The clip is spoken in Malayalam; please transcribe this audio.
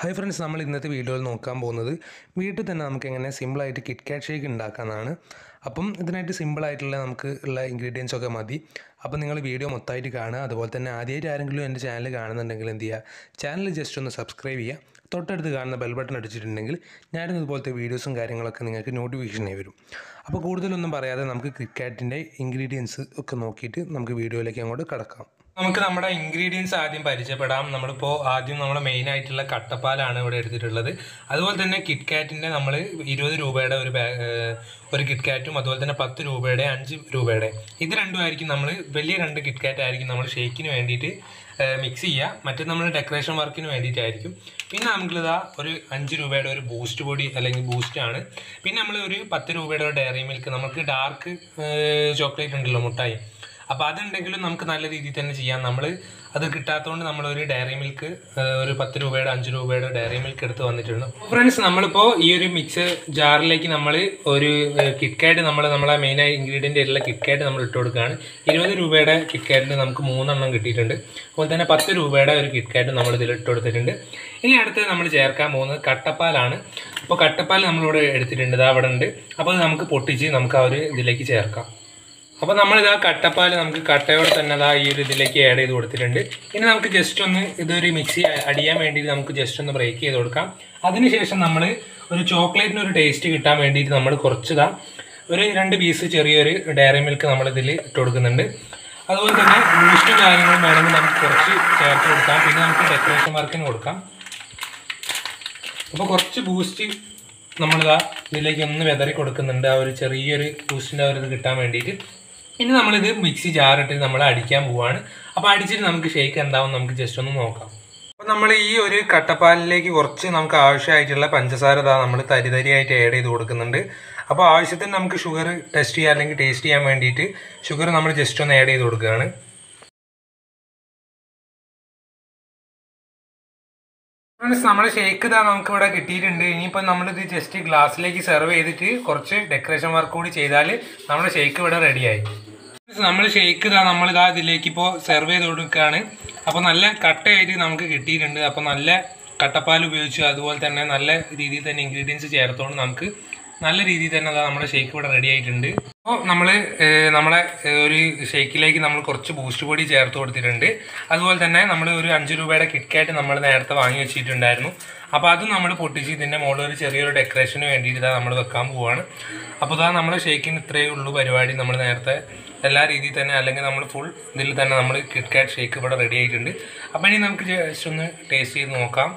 ഹായ് ഫ്രണ്ട്സ് നമ്മൾ ഇന്നത്തെ വീഡിയോയിൽ നോക്കാൻ പോകുന്നത് വീട്ടിൽ തന്നെ നമുക്ക് എങ്ങനെ സിമ്പിളായിട്ട് കിറ്റ് കാറ്റ് ഷേക്ക് ഉണ്ടാക്കാനാണ് അപ്പം ഇതിനായിട്ട് സിമ്പിളായിട്ടുള്ള നമുക്ക് ഉള്ള ഇൻഗ്രീഡിയൻസ് ഒക്കെ മതി. അപ്പം നിങ്ങൾ വീഡിയോ മൊത്തമായിട്ട് കാണുക. അതുപോലെ തന്നെ ആദ്യമായിട്ട് ആരെങ്കിലും എന്റെ ചാനൽ കാണുന്നുണ്ടെങ്കിൽ എന്ത് ചെയ്യുക? ചാനൽ ജസ്റ്റ് ഒന്ന് സബ്സ്ക്രൈബ് ചെയ്യുക. തൊട്ടടുത്ത് കാണുന്ന ബെൽ ബട്ടൺ അടിച്ചിട്ടുണ്ടെങ്കിൽ ഞാനും ഇതുപോലത്തെ വീഡിയോസും കാര്യങ്ങളൊക്കെ നിങ്ങൾക്ക് നോട്ടിഫിക്കേഷനായി വരും. അപ്പോൾ കൂടുതലൊന്നും പറയാതെ നമുക്ക് ക്രിക്കറ്റിന്റെ ഇൻഗ്രീഡിയൻസ് ഒക്കെ നോക്കിയിട്ട് നമുക്ക് വീഡിയോയിലേക്ക് അങ്ങോട്ട് കിടക്കാം. നമുക്ക് നമ്മുടെ ഇൻഗ്രീഡിയൻസ് ആദ്യം പരിചയപ്പെടാം. നമ്മളിപ്പോൾ ആദ്യം നമ്മുടെ മെയിൻ ആയിട്ടുള്ള കട്ടപ്പാലാണ് ഇവിടെ എടുത്തിട്ടുള്ളത്. അതുപോലെ തന്നെ കിറ്റ്കാറ്റിന്റെ നമ്മൾ ഇരുപത് രൂപയുടെ ഒരു ഒരു കിറ്റ്കാറ്റും അതുപോലെ തന്നെ പത്ത് രൂപയുടെ അഞ്ച് രൂപയുടെ. ഇത് രണ്ടും ആയിരിക്കും നമ്മൾ വലിയ രണ്ട് കിറ്റ്കാറ്റ് ആയിരിക്കും നമ്മൾ ഷേക്കിന് വേണ്ടിയിട്ട് മിക്സ് ചെയ്യുക. മറ്റേ നമ്മൾ ഡെക്കറേഷൻ വർക്കിന് വേണ്ടിയിട്ടായിരിക്കും. പിന്നെ നമുക്കിതാ ഒരു അഞ്ച് രൂപയുടെ ഒരു ബൂസ്റ്റ് പൊടി അല്ലെങ്കിൽ ബൂസ്റ്റ് ആണ്. പിന്നെ നമ്മൾ ഒരു പത്ത് രൂപയുടെ ഡയറി മിൽക്ക് നമുക്ക് ഡാർക്ക് ചോക്ലേറ്റ് ഉണ്ടല്ലോ മുട്ടായി. അപ്പോൾ അതുണ്ടെങ്കിലും നമുക്ക് നല്ല രീതിയിൽ തന്നെ ചെയ്യാം. നമ്മൾ അത് കിട്ടാത്തതുകൊണ്ട് നമ്മളൊരു ഡയറി മിൽക്ക് ഒരു പത്ത് രൂപയുടെ അഞ്ച് രൂപയുടെ ഡയറി മിൽക്ക് എടുത്ത് വന്നിട്ടുണ്ട്. ഫ്രണ്ട്സ് നമ്മളിപ്പോൾ ഈ ഒരു മിക്സ് ജാറിലേക്ക് നമ്മൾ ഒരു കിറ്റ്കാറ്റ് നമ്മൾ നമ്മളെ മെയിനായി ഇൻഗ്രീഡിയന്റ് ആയിട്ടുള്ള കിറ്റ്കാറ്റ് നമ്മൾ ഇട്ട് കൊടുക്കുകയാണ്. ഇരുപത് രൂപയുടെ കിറ്റ്കാറ്റിന് നമുക്ക് മൂന്നെണ്ണം കിട്ടിയിട്ടുണ്ട്. അതുപോലെ തന്നെ പത്ത് രൂപയുടെ ഒരു കിറ്റ്കാറ്റ് നമ്മൾ ഇതിൽ ഇട്ട് കൊടുത്തിട്ടുണ്ട്. ഇനി അടുത്ത് നമ്മൾ ചേർക്കാൻ പോകുന്നത് കട്ടപ്പാലാണ്. അപ്പോൾ കട്ടപ്പാൽ നമ്മളിവിടെ എടുത്തിട്ടുണ്ട്. അവിടെ ഉണ്ട് അപ്പോൾ നമുക്ക് പൊട്ടിച്ച് നമുക്ക് ആ ഒരു ഇതിലേക്ക് ചേർക്കാം. അപ്പോൾ നമ്മളിതാ കട്ടപ്പാൽ നമുക്ക് കട്ടയോടെ തന്നെ അതാ ഈ ഒരു ഇതിലേക്ക് ആഡ് ചെയ്ത് കൊടുത്തിട്ടുണ്ട്. ഇനി നമുക്ക് ജസ്റ്റ് ഒന്ന് ഇതൊരു മിക്സി അടിയാൻ വേണ്ടിയിട്ട് നമുക്ക് ജസ്റ്റ് ഒന്ന് ബ്രേക്ക് ചെയ്ത് കൊടുക്കാം. അതിനുശേഷം നമ്മൾ ഒരു ചോക്ലേറ്റിന് ഒരു ടേസ്റ്റ് കിട്ടാൻ വേണ്ടിയിട്ട് നമ്മൾ കുറച്ചിതാ ഒരു രണ്ട് പീസ് ചെറിയൊരു ഡയറി മിൽക്ക് നമ്മൾ ഇതിൽ ഇട്ട് കൊടുക്കുന്നുണ്ട്. അതുപോലെ തന്നെ ബൂസ്റ്റും കാര്യങ്ങളും വേണമെങ്കിൽ നമുക്ക് കുറച്ച് ചേർത്ത് കൊടുക്കാം. പിന്നെ നമുക്ക് ഡെക്കറേഷൻ വർക്കിന് കൊടുക്കാം. അപ്പോൾ കുറച്ച് ബൂസ്റ്റ് നമ്മളിതാ ഇതിലേക്ക് ഒന്ന് വെതറി കൊടുക്കുന്നുണ്ട്. ആ ഒരു ചെറിയൊരു ബൂസ്റ്റിന്റെ ഒരു ഇത് കിട്ടാൻ വേണ്ടിയിട്ട്. ഇനി നമ്മളിത് മിക്സി ജാറിട്ട് നമ്മൾ അടിക്കാൻ പോവാണ്. അപ്പോൾ അടിച്ചിട്ട് നമുക്ക് ഷേക്ക് എന്താവും നമുക്ക് ജസ്റ്റ് ഒന്ന് നോക്കാം. അപ്പോൾ നമ്മൾ ഈ ഒരു കട്ടപ്പാലിലേക്ക് കുറച്ച് നമുക്ക് ആവശ്യമായിട്ടുള്ള പഞ്ചസാര ഇതാ നമ്മൾ തരി തരിയായിട്ട് ആഡ് ചെയ്ത് കൊടുക്കുന്നുണ്ട്. അപ്പോൾ ആവശ്യത്തിന് നമുക്ക് ഷുഗർ ടെസ്റ്റ് ചെയ്യാൻ അല്ലെങ്കിൽ ടേസ്റ്റ് ചെയ്യാൻ വേണ്ടിയിട്ട് ഷുഗർ നമ്മൾ ജസ്റ്റ് ഒന്ന് ആഡ് ചെയ്ത് കൊടുക്കുകയാണ്. ഫ്രണ്ട്സ് നമ്മുടെ ഷേക്ക് ഇതാ നമുക്ക് ഇവിടെ കിട്ടിയിട്ടുണ്ട്. ഇനിയിപ്പോൾ നമ്മളിത് ജസ്റ്റ് ഗ്ലാസ്സിലേക്ക് സെർവ് ചെയ്തിട്ട് കുറച്ച് ഡെക്കറേഷൻ വർക്ക് കൂടി ചെയ്താൽ നമ്മുടെ ഷേക്ക് ഇവിടെ റെഡിയായി നമ്മൾ ഷെയ്ക്ക് ഇതാ നമ്മളിതാ ഇതിലേക്ക് ഇപ്പോൾ സെർവ് ചെയ്ത് കൊടുക്കുകയാണ്. അപ്പോൾ നല്ല കട്ടയായിട്ട് നമുക്ക് കിട്ടിയിട്ടുണ്ട്. അപ്പോൾ നല്ല കട്ടപ്പാൽ ഉപയോഗിച്ച് അതുപോലെ തന്നെ നല്ല രീതിയിൽ തന്നെ ഇൻഗ്രീഡിയൻസ് ചേർത്തുകൊണ്ട് നമുക്ക് നല്ല രീതിയിൽ തന്നെ നമ്മുടെ ഷേക്ക് ഇവിടെ റെഡി ആയിട്ടുണ്ട്. അപ്പോൾ നമ്മൾ നമ്മളെ ഒരു ഷേക്കിലേക്ക് നമ്മൾ കുറച്ച് ബൂസ്റ്റ് പൊടി ചേർത്ത് കൊടുത്തിട്ടുണ്ട്. അതുപോലെ തന്നെ നമ്മൾ ഒരു അഞ്ച് രൂപയുടെ കിറ്റ്കാറ്റ് നമ്മൾ നേരത്തെ വാങ്ങി വെച്ചിട്ടുണ്ടായിരുന്നു. അപ്പോൾ അത് നമ്മൾ പൊട്ടിച്ച് ഇതിന്റെ മുകളിൽ ഒരു ചെറിയൊരു ഡെക്കറേഷന് വേണ്ടിയിട്ട് ഇതാ നമ്മൾ വെക്കാൻ പോവുകയാണ് അപ്പോൾ ഇതാ നമ്മുടെ ഷേക്കിന് ഇത്രയേ ഉള്ളൂ പരിപാടി. നമ്മൾ നേരത്തെ എല്ലാ രീതിയിൽ തന്നെ അല്ലെങ്കിൽ നമ്മൾ ഫുൾ ഇതിൽ തന്നെ നമ്മൾ കിറ്റ്കാറ്റ് ഷേക്ക് ഇവിടെ റെഡി ആയിട്ടുണ്ട്. അപ്പോൾ ഇനി നമുക്ക് ജസ്റ്റ് ഒന്ന് ടേസ്റ്റ് ചെയ്ത് നോക്കാം.